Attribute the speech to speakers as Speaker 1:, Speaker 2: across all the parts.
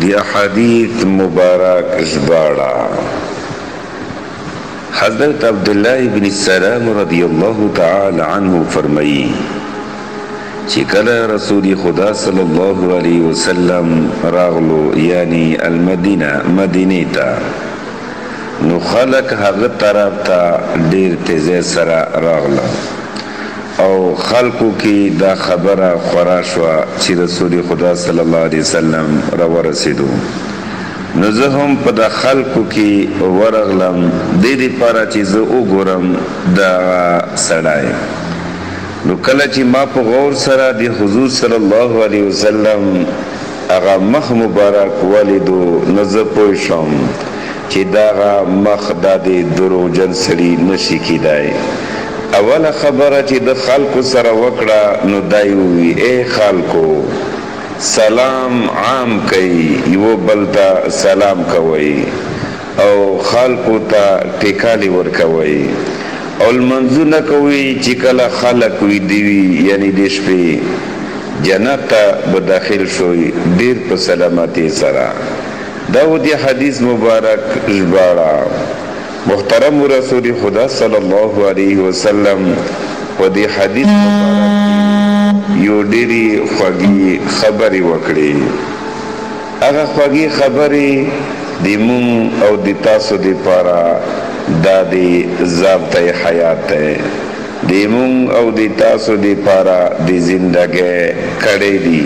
Speaker 1: دی احادیث مبارک ژباړه حضرت عبدالله ابن السلام رضی الله تعالی عنه فرمایي چې کله رسول خدا صلی الله علیه وسلم راغلو یعنی المدینه مدینه ته نو خلق هغه طرف ته ډیر تیزه سره راغله او خلکو کې دا خبره خورا شوه چې رسول خدا صلی الله علیه وسلم راورسېدو، نو زه هم په دا خلکو کې ورغلم دې دپاره چې زه وګورم دغه سړی، نو کله چې ما په غور سره د حضور صلی الله علیه وسلم هغه مخ مبارک ولېدو نو زه پوه شوم چی داغه مخ دادی دروغجن سړی نشی کیدای اوله خبره چی ده خلکو سره وکړه نو دای ووی ای خلکو سلام عام کړئ یو بل ته سلام کوئ او خلکو ته ټیکالی ورکوئ او لمنځونه کوئ چی کله خلک ویده وی یعنی دی شپی جنت ته به داخل شوئ ډیر په سلامتی سره. داودي حديث مبارک ژباړه، محترم رسول خدا صلی الله عليه وسلم په دې حديث مبارک کې يو ډېرې خوږې خبرې وکړې. هغه خوږې خبرې د مونږ او د تاسو دپاره دا دی ضابطه حيات دی. دی مونږ او دی تاسو دی پاره دی زندګی کړی دی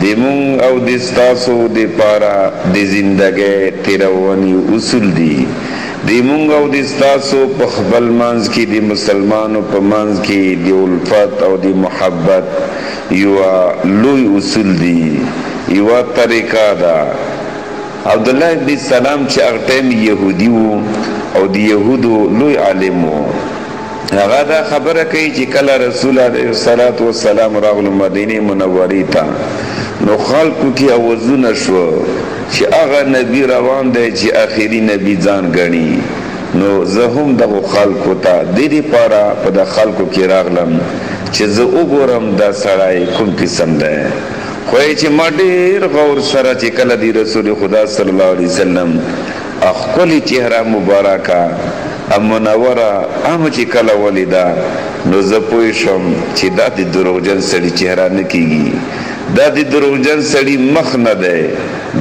Speaker 1: دی مونږ او دی ستاسو دی پاره دی زندګی تیرونی اصول دی دی مونږ او دی ستاسو په خپل منځ کی دی مسلمانو په منځ کی دی الفت او دی محبت یوه لوی اصول دی یوه طریقه ده عبدالله ابن سلام چی هغه ټایم یهودی وو او دی یهودو لوی عالم وو. هغه دا خبره کوي چې کله رسول علیه الصلاة والسلام راغلو مدینه منورې ته نو خلکو کې اوازونه شو چې هغه نبی روان دی چې اخري نبی ځان ګڼي نو زه هم دغو خلکو ته دې دپاره په د خلکو کې راغلم چې زه وګورم دا سړی کوم قسم دی خو چې ما ډېر غور سره چې کله د رسول خدا صلی الله علیه وسلم ښکلې چهره مبارکه او منوره اه مې چې کله ولیده نو زه پوه شوم چې دا د دروغجن سړي چهره نه کېږي، دا د دروغجن سړي مخ نه دی،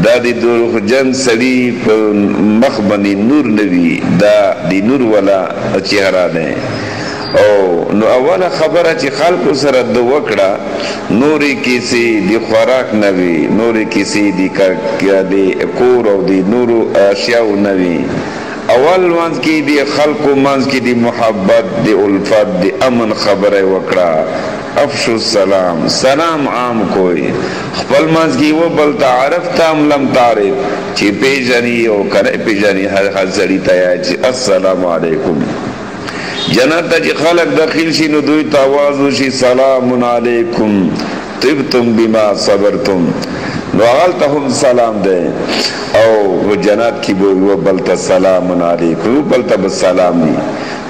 Speaker 1: دا د دروغجن سړي په مخ باندې نور نه وي، دا د نور والا چهره دی. او نو اوله خبره چې خلکو سره د وکړه نورې کیسې د خوراک نه وي نورې کیسې د کور او د نورو اشیاو نه وي اول منځ کې د خلکو منځ کې د محبت د الفت د امن خبره وکړه افشو السلام سلام عام کوی خپل منځ کې و بل تعارف تام لم تعرف چې پیژني او کنه پیژني هر هر سړی ته چې السلام علیکم جنت ته چې خلک داخل شي نو دوی ته واز وشي سلام علیکم طبتم بما صبرتم نو هغه ته هم سلام ده او په جنت کې به یو بل ته سلام علیکم بل ته به سلام وي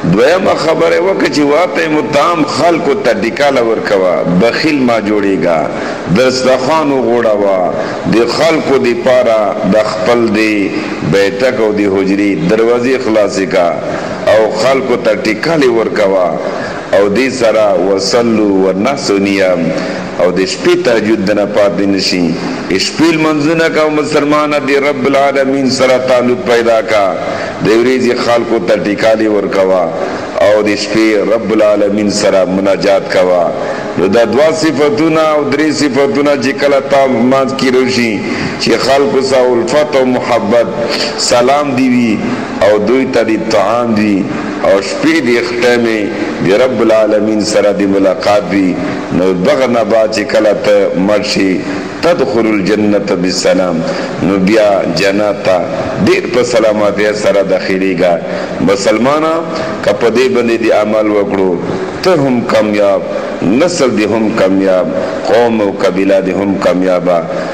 Speaker 1: دویمه خبره وکړه چې واته متام خلکو ته ډیکاله ورکوه بخیل ما جوړیږه دسترخوان وغوړوه د خلکو دپاره د خپل د بیټک او د حجرې دروازې خلاصې کا او خلکو ته ټیکالی ورکوه او دی سره وصلو والناس نيام او د شپی تهجد دنه پاتی نشی شپی لمنځونه کوه مسلمانه د رب العالمین سره تعلق پیدا که د وریځی خلکو ته ټیکالی ورکوه او د شپی رب العالمین سره مناجات کوه نو دا دوه صفتونه او دری صفتونه چی کله تا لمانځ کی روشی چی خلکو سره الفت او محبت سلام دی وی او دوی ته دي طعام وي او شپې دي خټه مي دي رب العالمين سره دي ملاقات وي نو دغه نه بعد چي کله ته مړ شي تدخلو الجنة بالسلام نو بيا جنت ته ډير په سلامتۍ سره داخليږه مسلمانه که په دي باندي دي عمل وکړو ته هم کامياب نسل دي هم کامياب قوم او قبيله دي هم کاميابه